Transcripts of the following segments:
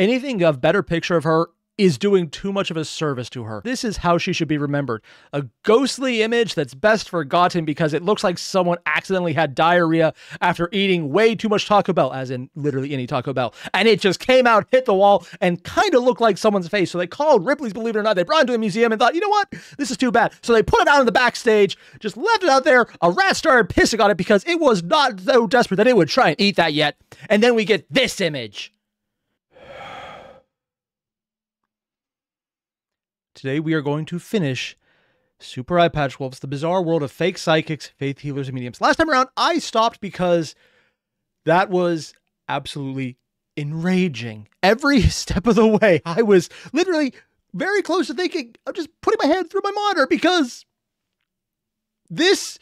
anything of better picture of her is doing too much of a service to her. This is how she should be remembered. A ghostly image that's best forgotten because it looks like someone accidentally had diarrhea after eating way too much Taco Bell, as in literally any Taco Bell. And it just came out, hit the wall, and kind of looked like someone's face. So they called Ripley's Believe It or Not. They brought it to a museum and thought, you know what? This is too bad. So they put it out on the backstage, just left it out there. A rat started pissing on it because it was not so desperate that it would try and eat that yet. And then we get this image. Today we are going to finish Super Eyepatch Wolves, the bizarre world of fake psychics, faith healers, and mediums. Last time around, I stopped because that was absolutely enraging. Every step of the way, I was literally very close to thinking of just putting my hand through my monitor because this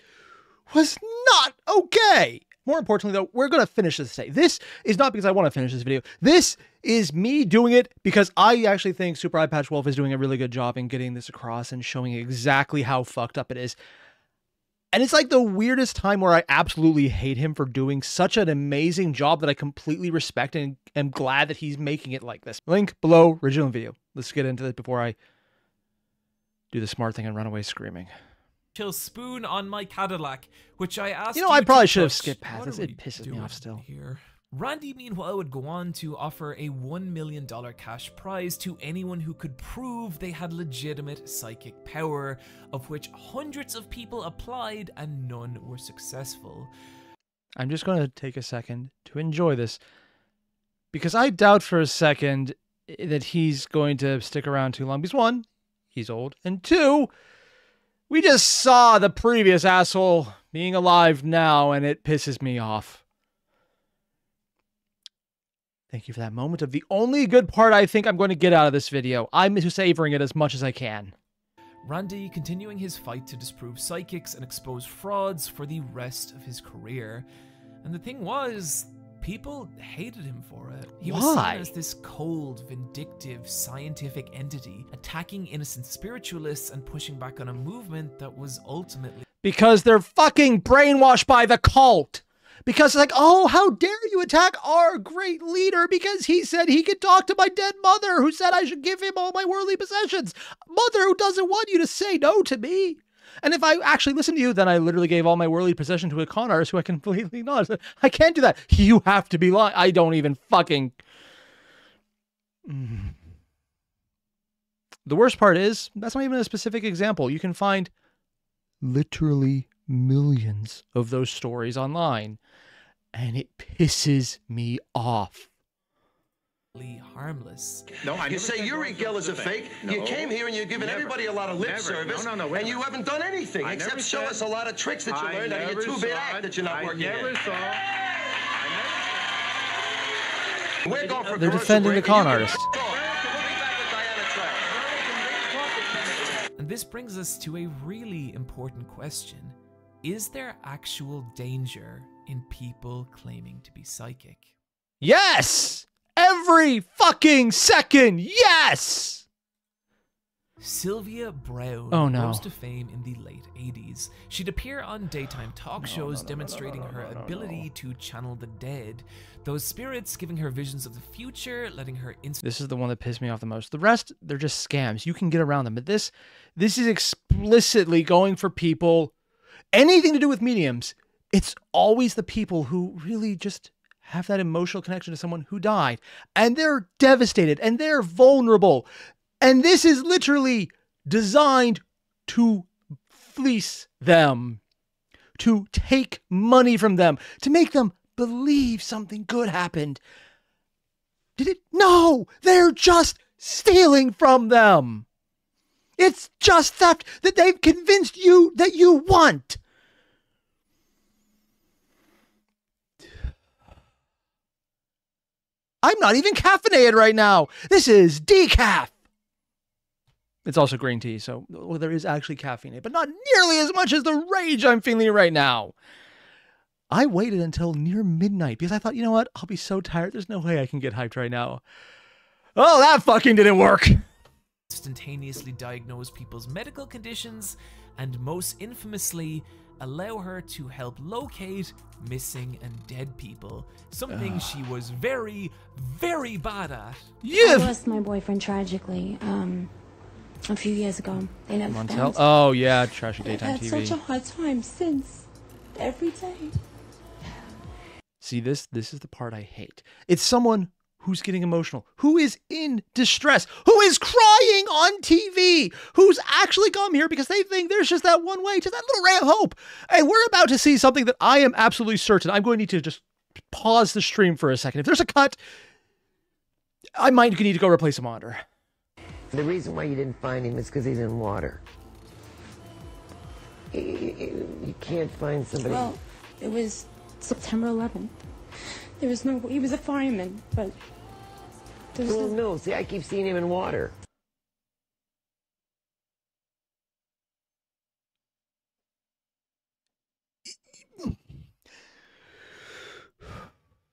was not okay. More importantly, though, we're going to finish this today. This is not because I want to finish this video. This is me doing it because I actually think Super Eyepatch Wolf is doing a really good job in getting this across and showing exactly how fucked up it is. And it's like the weirdest time where I absolutely hate him for doing such an amazing job that I completely respect and am glad that he's making it like this. Link below, original video. Let's get into this before I do the smart thing and run away screaming spoon on my Cadillac, which I asked. You know, you I probably should have skipped past this. It pisses me off still. Here. Randi, meanwhile, would go on to offer a $1 million cash prize to anyone who could prove they had legitimate psychic power, of which hundreds of people applied and none were successful. I'm just going to take a second to enjoy this because I doubt for a second eh, that he's going to stick around too long. Because one, he's old, and two, we just saw the previous asshole being alive now, and it pisses me off. Thank you for that moment of the only good part I think I'm going to get out of this video. I'm savoring it as much as I can. Randi continuing his fight to disprove psychics and expose frauds for the rest of his career. And the thing was, people hated him for it. He was seen as this cold, vindictive, scientific entity, attacking innocent spiritualists and pushing back on a movement that was ultimately because they're fucking brainwashed by the cult. Because it's like, oh, how dare you attack our great leader because he said he could talk to my dead mother who said I should give him all my worldly possessions. Mother who doesn't want you to say no to me. And if I actually listen to you, then I literally gave all my worldly possession to a con artist who I completely not. I can't do that. You have to be lying. I don't even fucking. The worst part is that's not even a specific example. You can find literally millions of those stories online, and it pisses me off. Harmless. No, I You say said Uri North Gill is a fake. You No. came here and you're giving Never. everybody a lot of lip Never. service. No, no, no, and you haven't done anything I except show said- us a lot of tricks that you I learned out of your never two-bit act that you're not I working never in. saw. We're going for They're commercial defending the con and artist. can talk. We'll be back with Diana Trout. And this brings us to a really important question Is there actual danger in people claiming to be psychic? Yes! Every fucking second! Yes! Sylvia Browne Oh, no. rose to fame in the late 80s. She'd appear on daytime talk shows demonstrating her ability to channel the dead, those spirits giving her visions of the future, letting her ins- This is the one that pissed me off the most. The rest, they're just scams. You can get around them. But this, this is explicitly going for people, anything to do with mediums. It's always the people who really just have that emotional connection to someone who died. And they're devastated and they're vulnerable. And this is literally designed to fleece them, to take money from them, to make them believe something good happened. Did it? No, they're just stealing from them. It's just theft that they've convinced you that you want. I'm not even caffeinated right now. This is decaf. It's also green tea, so well, there is actually caffeine in it, but not nearly as much as the rage I'm feeling right now. I waited until near midnight because I thought, you know what? I'll be so tired. There's no way I can get hyped right now. Oh, that fucking didn't work. instantaneously diagnose people's medical conditions, and most infamously, allow her to help locate missing and dead people, something she was very, very bad at. I lost my boyfriend tragically um, a few years ago. They never Montel. found him. Oh yeah, trashy I've daytime had such a hard time since. Every day. See this? This is the part I hate. It's someone who's getting emotional, who is in distress, who is crying on TV, who's actually come here because they think there's just that one way, to that little ray of hope. And we're about to see something that I am absolutely certain. I'm going to need to just pause the stream for a second. If there's a cut, I might need to go replace a monitor. The reason why you didn't find him is because he's in water. You- You you can't find somebody. Well, it was September 11th. There was no. He was a fireman, but there was well, no. no, see, I keep seeing him in water.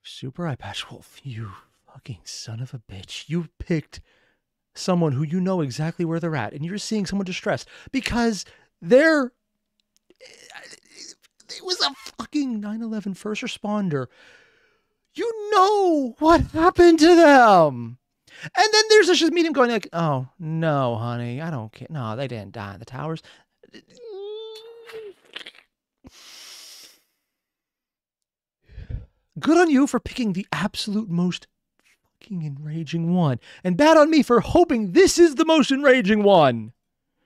Super Eyepatch Wolf, you fucking son of a bitch. You picked someone who you know exactly where they're at, and you're seeing someone distressed because they're. It was a fucking 9 11 first responder. You know what happened to them. And then there's this just meeting going like, oh, no, honey, I don't care. No, they didn't die in the towers. Good on you for picking the absolute most fucking enraging one. And bad on me for hoping this is the most enraging one.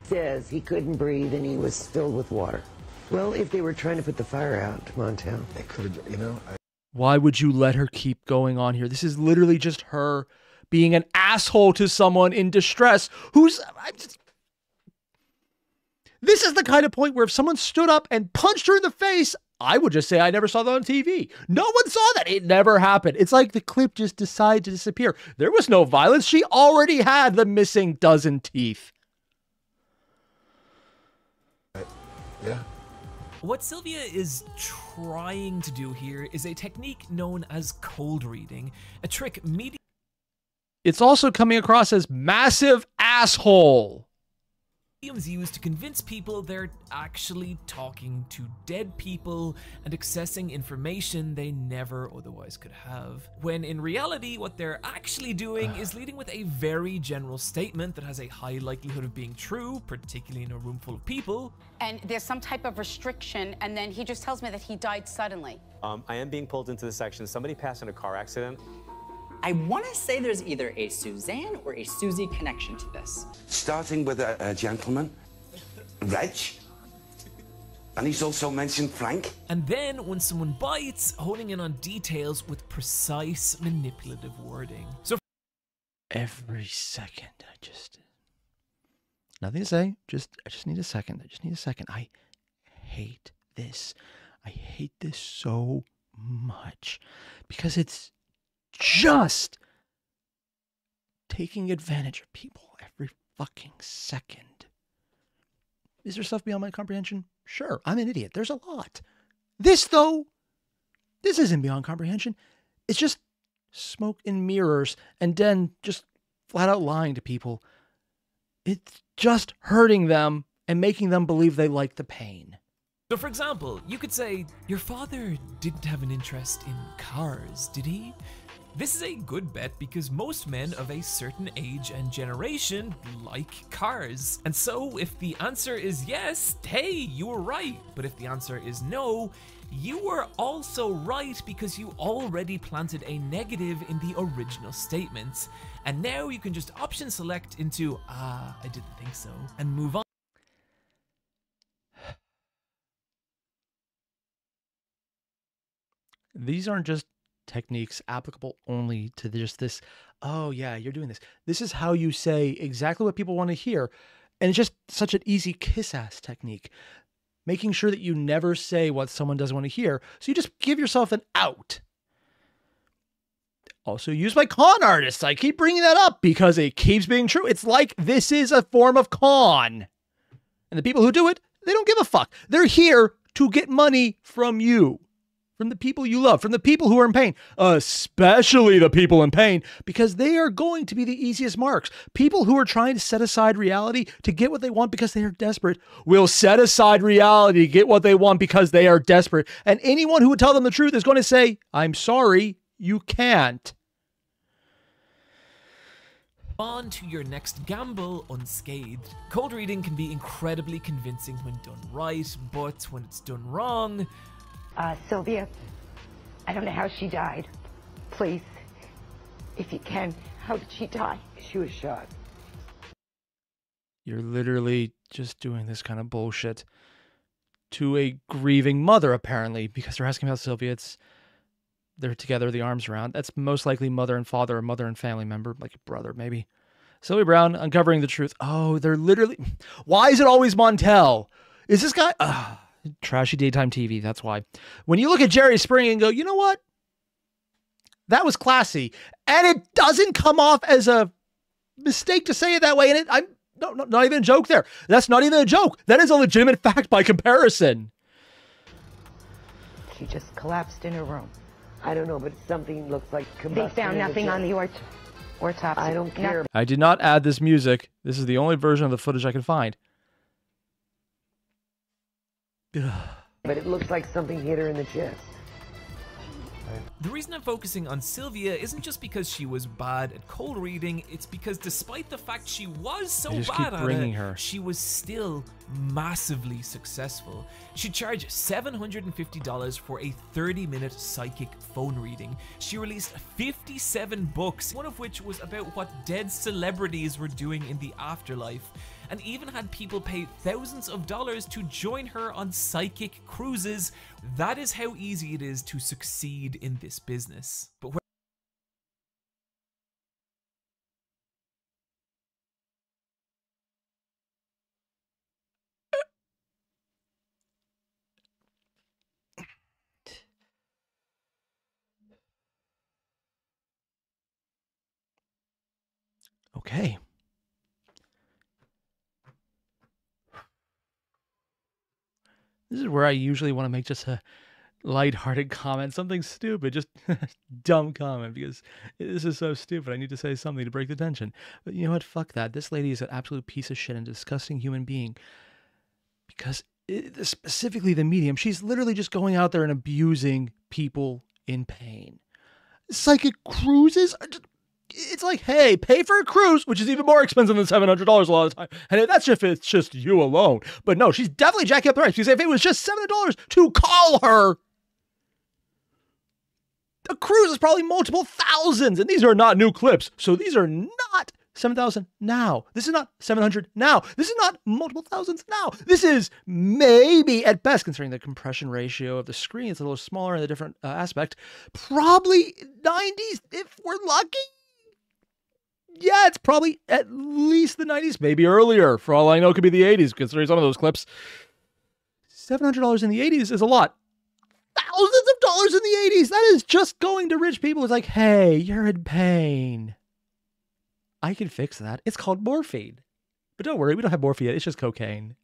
Says he couldn't breathe and he was filled with water. Well, if they were trying to put the fire out, Montel. they could have, you know. I, Why would you let her keep going on here? This is literally just her being an asshole to someone in distress who's. Just, this is the kind of point where if someone stood up and punched her in the face, I would just say I never saw that on TV. No one saw that. It never happened. It's like the clip just decided to disappear. There was no violence. She already had the missing dozen teeth. yeah. What Sylvia is trying to do here is a technique known as cold reading, a trick media It's also coming across as massive asshole. Mediums used to convince people they're actually talking to dead people and accessing information they never otherwise could have. When in reality, what they're actually doing is leading with a very general statement that has a high likelihood of being true, particularly in a room full of people. and there's some type of restriction, and then he just tells me that he died suddenly. Um, I am being pulled into the section. Somebody passed in a car accident. I want to say there's either a Suzanne or a Susie connection to this. starting with a, a gentleman, Reg, and he's also mentioned Frank. And then, when someone bites, honing in on details with precise manipulative wording. So, every second. I just nothing to say. Just I just need a second. I just need a second. I hate this. I hate this so much because it's just taking advantage of people every fucking second. Is there stuff beyond my comprehension? Sure, I'm an idiot. There's a lot. This though, this isn't beyond comprehension. It's just smoke and mirrors and then just flat out lying to people. It's just hurting them and making them believe they like the pain. so for example, you could say, Your father didn't have an interest in cars, did he? This is a good bet because most men of a certain age and generation like cars. And so, if the answer is yes, hey, you were right. But if the answer is no, you were also right because you already planted a negative in the original statements. And now you can just option select into, ah, I didn't think so, and move on. These aren't just techniques applicable only to just this, oh, yeah, you're doing this. This is how you say exactly what people want to hear. And it's just such an easy kiss ass technique, making sure that you never say what someone doesn't want to hear. So you just give yourself an out. Also used by con artists. I keep bringing that up because it keeps being true. It's like this is a form of con. And the people who do it, they don't give a fuck. They're here to get money from you. From the people you love, from the people who are in pain, especially the people in pain, because they are going to be the easiest marks. People who are trying to set aside reality to get what they want because they are desperate will set aside reality to get what they want because they are desperate. And anyone who would tell them the truth is going to say, I'm sorry, you can't. On to your next gamble unscathed. Cold reading can be incredibly convincing when done right, but when it's done wrong, Uh, Sylvia, I don't know how she died. Please, if you can, how did she die? She was shot. You're literally just doing this kind of bullshit to a grieving mother, apparently, because they're asking about Sylvia. It's they're together, the arms around. That's most likely mother and father, or mother and family member, like a brother, maybe. Sylvia Browne uncovering the truth. Oh, they're literally. Why is it always Montel? Is this guy? Ugh, trashy daytime TV. That's why. When you look at Jerry Spring and go, you know what? That was classy, and it doesn't come off as a mistake to say it that way. And it, I'm no, no, not even a joke there. That's not even a joke. That is a legitimate fact by comparison. She just collapsed in her room. I don't know, but something looks like They found nothing jet. on the ort- autopsy. I don't care. I did not add this music. This is the only version of the footage I can find. But it looks like something hit her in the chest. The reason I'm focusing on Sylvia isn't just because she was bad at cold reading, it's because despite the fact she was so bad at bringing it, her. she was still massively successful. She charged $750 for a 30-minute psychic phone reading. She released 57 books, one of which was about what dead celebrities were doing in the afterlife, and even had people pay thousands of dollars to join her on psychic cruises. That is how easy it is to succeed in this business. But where Okay. This is where I usually want to make just a lighthearted comment, something stupid, just dumb comment because this is so stupid. I need to say something to break the tension. But you know what? Fuck that. This lady is an absolute piece of shit and disgusting human being. Because it, specifically the medium, she's literally just going out there and abusing people in pain. Psychic cruises? It's like, hey, pay for a cruise, which is even more expensive than seven hundred dollars a lot of the time, and that's if it's just you alone. But no, she's definitely jacking up the price because if it was just seven dollars to call her, a cruise is probably multiple thousands, and these are not new clips, so these are not seven thousand now. This is not seven hundred now. This is not multiple thousands now. This is maybe at best, considering the compression ratio of the screen, it's a little smaller in a different uh, aspect. Probably nineties if we're lucky yeah, it's probably at least the 90s, maybe earlier. For all I know, it could be the 80s, considering some of those clips. $700 in the 80s is a lot. Thousands of dollars in the 80s. That is just going to rich people. It's like, hey, you're in pain. I can fix that. It's called morphine. But don't worry, we don't have morphine yet. It's just cocaine.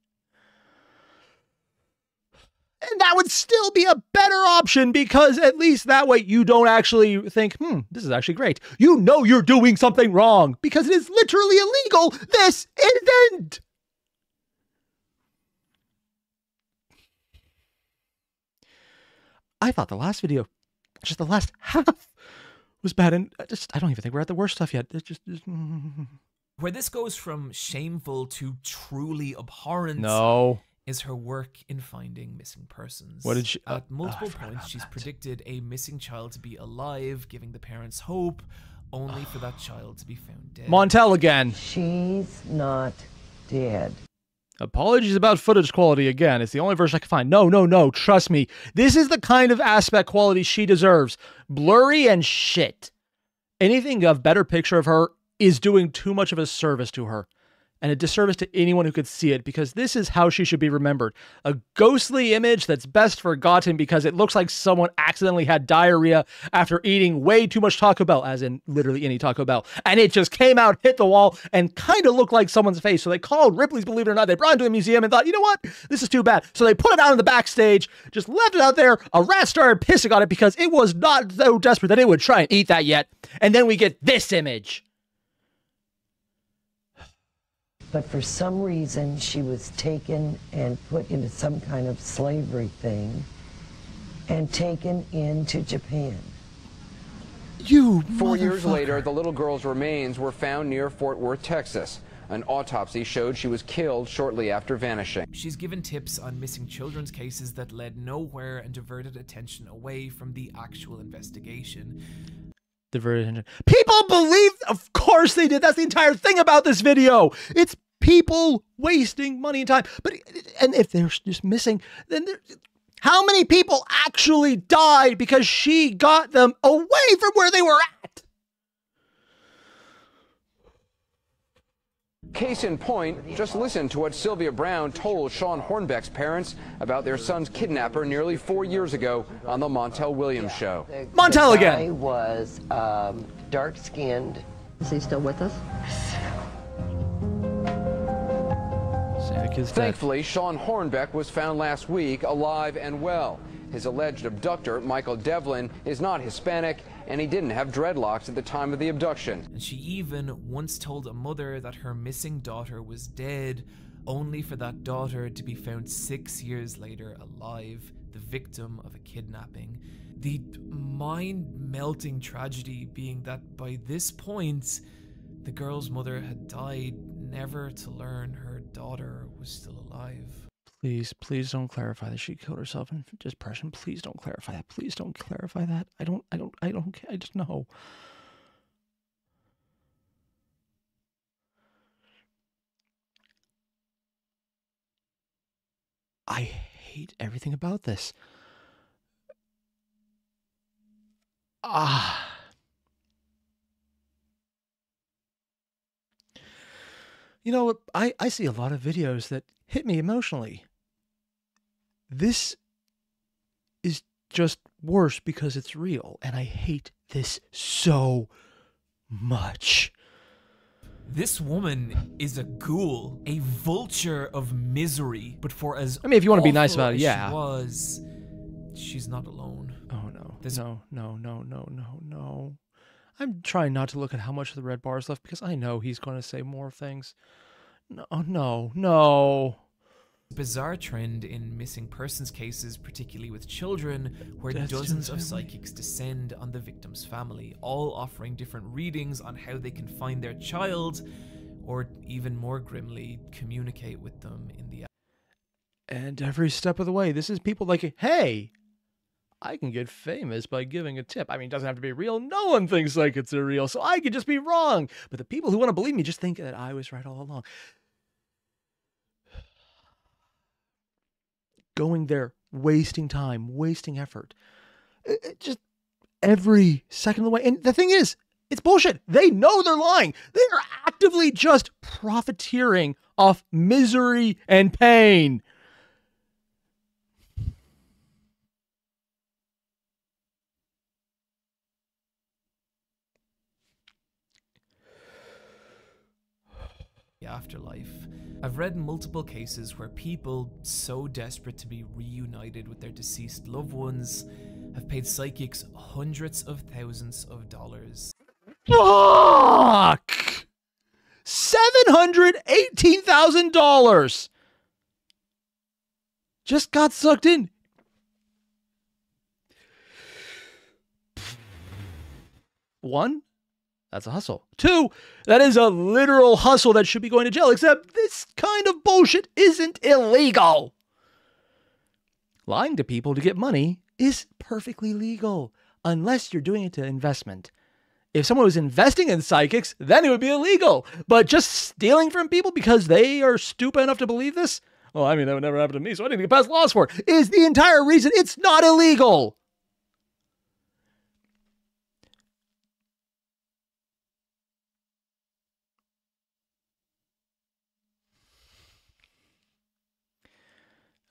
And that would still be a better option because at least that way you don't actually think, hmm, this is actually great. You know you're doing something wrong because it is literally illegal. This isn't. I thought the last video, just the last half, was bad. And I just, I don't even think we're at the worst stuff yet. It's just, just where this goes from shameful to truly abhorrent no. Is her work in finding missing persons. What did she- At uh, multiple oh, points, she's that. predicted a missing child to be alive, giving the parents hope, only for that child to be found dead. Montel again. She's not dead. Apologies about footage quality again. It's the only version I can find. No, no, no. Trust me. This is the kind of aspect quality she deserves. Blurry and shit. Anything of better picture of her is doing too much of a service to her. And a disservice to anyone who could see it because this is how she should be remembered. A ghostly image that's best forgotten because it looks like someone accidentally had diarrhea after eating way too much Taco Bell, as in literally any Taco Bell. And it just came out, hit the wall, and kind of looked like someone's face. So they called Ripley's Believe It or Not. They brought it to a museum and thought, you know what? This is too bad. So they put it out on the backstage, just left it out there. A rat started pissing on it because it was not so desperate that it would try and eat that yet. And then we get this image. But for some reason, she was taken and put into some kind of slavery thing and taken into Japan. You Four years later, the little girl's remains were found near Fort Worth, Texas. An autopsy showed she was killed shortly after vanishing. She's given tips on missing children's cases that led nowhere and diverted attention away from the actual investigation. Diverted. attention. People believe, of course they did. That's the entire thing about this video. It's people wasting money and time. But and if they're just missing, then how many people actually died because she got them away from where they were at? Case in point, just listen to what Sylvia Browne told Shawn Hornbeck's parents about their son's kidnapper nearly four years ago on the Montel Williams show. Montel the again. He was um, dark skinned. Is he still with us? Thankfully, Shawn Hornbeck was found last week alive and well. His alleged abductor, Michael Devlin, is not Hispanic, and he didn't have dreadlocks at the time of the abduction. And she even once told a mother that her missing daughter was dead, only for that daughter to be found six years later alive, the victim of a kidnapping. The mind melting tragedy being that by this point, the girl's mother had died, never to learn her daughter was still alive. Please, please don't clarify that she killed herself in depression. Please don't clarify that. Please don't clarify that. I don't, I don't, I don't, I just know. I hate everything about this. Ah. You know, I, I see a lot of videos that hit me emotionally. This is just worse because it's real, and I hate this so much. This woman is a ghoul, a vulture of misery. But for as I mean, if you wanna be nice about it, yeah. she was, she's not alone. Oh no. There's- no, no, no, no, no, no. I'm trying not to look at how much of the red bar is left because I know he's going to say more things. No, oh, no, no. Bizarre trend in missing persons cases, particularly with children, where the dozens of psychics descend on the victim's family, all offering different readings on how they can find their child, or even more grimly, communicate with them in the And every step of the way, this is people like, hey, I can get famous by giving a tip. I mean, it doesn't have to be real. No one thinks like it's a real, so I could just be wrong. But the people who want to believe me just think that I was right all along. Going there, wasting time, wasting effort. It- it just every second of the way. And the thing is, it's bullshit. They know they're lying. They are actively just profiteering off misery and pain. Afterlife. I've read multiple cases where people so desperate to be reunited with their deceased loved ones have paid psychics hundreds of thousands of dollars. Fuck! Seven hundred eighteen thousand dollars just got sucked in. One, that's a hustle. Two, that is a literal hustle that should be going to jail, except this kind of bullshit isn't illegal. Lying to people to get money is perfectly legal, unless you're doing it to investment. If someone was investing in psychics, then it would be illegal. But just stealing from people because they are stupid enough to believe this? Well, I mean, that would never happen to me, so I didn't get past laws for it. Is the entire reason it's not illegal.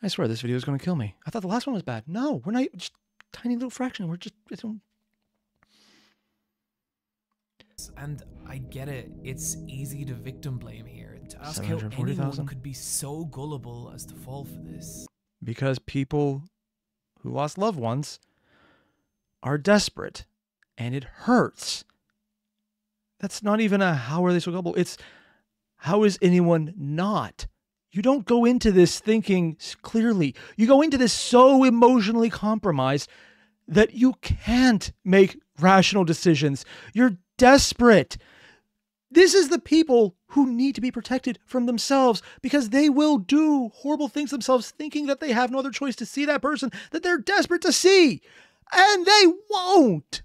I swear this video is going to kill me. I thought the last one was bad. No, we're not just tiny little fraction. We're just it's, And I get it. It's easy to victim blame here. To ask how 740,000? anyone could be so gullible as to fall for this. because people who lost loved ones are desperate and it hurts. That's not even a how are they so gullible. It's how is anyone not? You don't go into this thinking clearly. You go into this so emotionally compromised that you can't make rational decisions. You're desperate. This is the people who need to be protected from themselves because they will do horrible things themselves, thinking that they have no other choice to see that person that they're desperate to see. And they won't.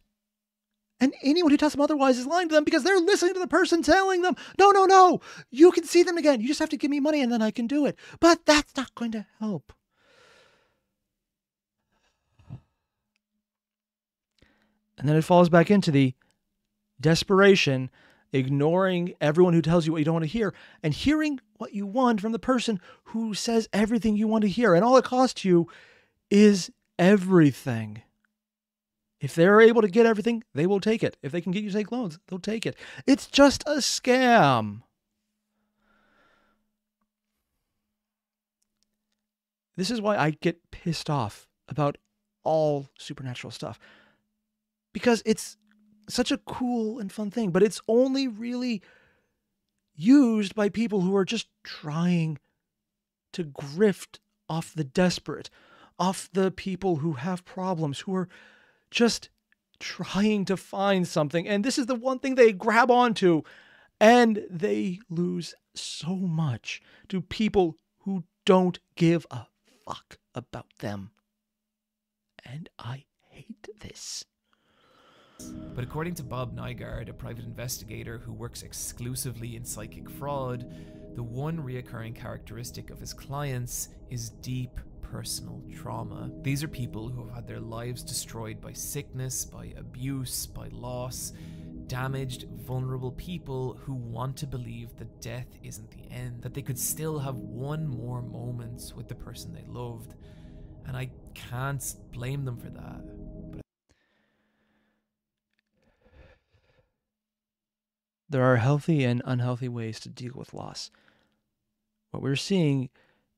And anyone who tells them otherwise is lying to them because they're listening to the person telling them, no, no, no, you can see them again. You just have to give me money and then I can do it. But that's not going to help. And then it falls back into the desperation, ignoring everyone who tells you what you don't want to hear, and hearing what you want from the person who says everything you want to hear. And all it costs you is everything. If they're able to get everything, they will take it. If they can get you to take loans, they'll take it. It's just a scam. This is why I get pissed off about all supernatural stuff. Because it's such a cool and fun thing, but it's only really used by people who are just trying to grift off the desperate, off the people who have problems, who are just trying to find something. And this is the one thing they grab onto. And they lose so much to people who don't give a fuck about them. And I hate this. But according to Bob Nygaard, a private investigator who works exclusively in psychic fraud, the one reoccurring characteristic of his clients is deep personal trauma. These are people who have had their lives destroyed by sickness, by abuse, by loss, damaged, vulnerable people who want to believe that death isn't the end, that they could still have one more moment with the person they loved. And I can't blame them for that. There are healthy and unhealthy ways to deal with loss. What we're seeing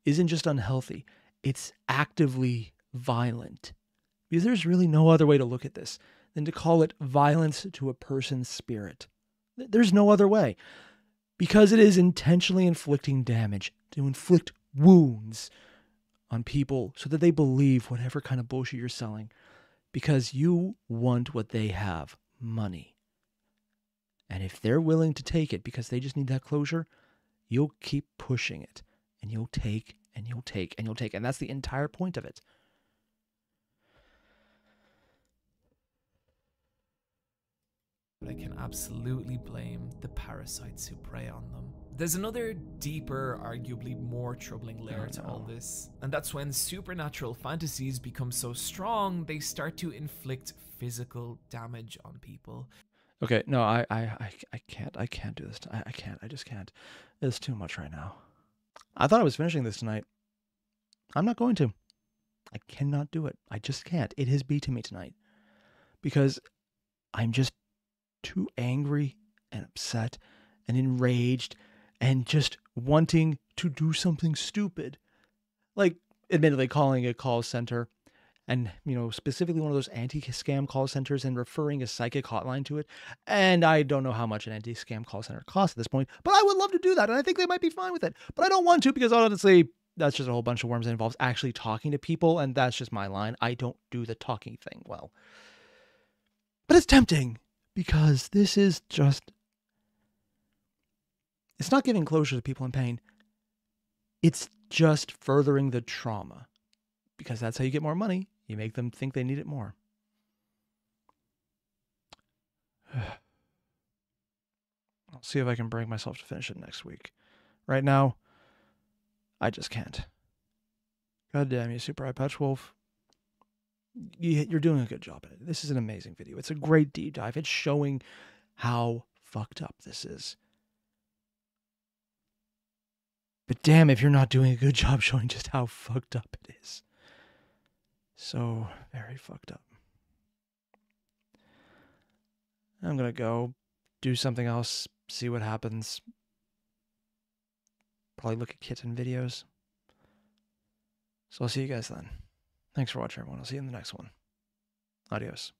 isn't just unhealthy, it's actively violent. Because there's really no other way to look at this than to call it violence to a person's spirit. There's no other way. Because it is intentionally inflicting damage, to inflict wounds on people so that they believe whatever kind of bullshit you're selling. Because you want what they have money. And if they're willing to take it because they just need that closure, you'll keep pushing it and you'll take and you'll take and you'll take. And that's the entire point of it. but I can absolutely blame the parasites who prey on them. There's another deeper, arguably more troubling layer to all this, and that's when supernatural fantasies become so strong they start to inflict physical damage on people. Okay, no, I I I, I can't I can't do this. I, I can't. I just can't. It's too much right now. I thought I was finishing this tonight. I'm not going to. I cannot do it. I just can't. It has beaten me tonight. Because I'm just too angry and upset and enraged and just wanting to do something stupid. Like, admittedly, calling a call center and, you know, specifically one of those anti scam call centers and referring a psychic hotline to it. And I don't know how much an anti scam call center costs at this point, but I would love to do that. And I think they might be fine with it. But I don't want to because honestly, that's just a whole bunch of worms that involves actually talking to people. And that's just my line. I don't do the talking thing well. But it's tempting because this is just it's not giving closure to people in pain it's just furthering the trauma because that's how you get more money you make them think they need it more i'll see if i can bring myself to finish it next week right now i just can't god damn you super eyepatch wolf you, you're doing a good job it. This is an amazing video. It's a great deep dive. It's showing how fucked up this is. But damn if you're not doing a good job showing just how fucked up it is. So very fucked up. I'm gonna go do something else, see what happens. Probably look at kitten videos. So I'll see you guys then. Thanks for watching, everyone. I'll see you in the next one. Adios.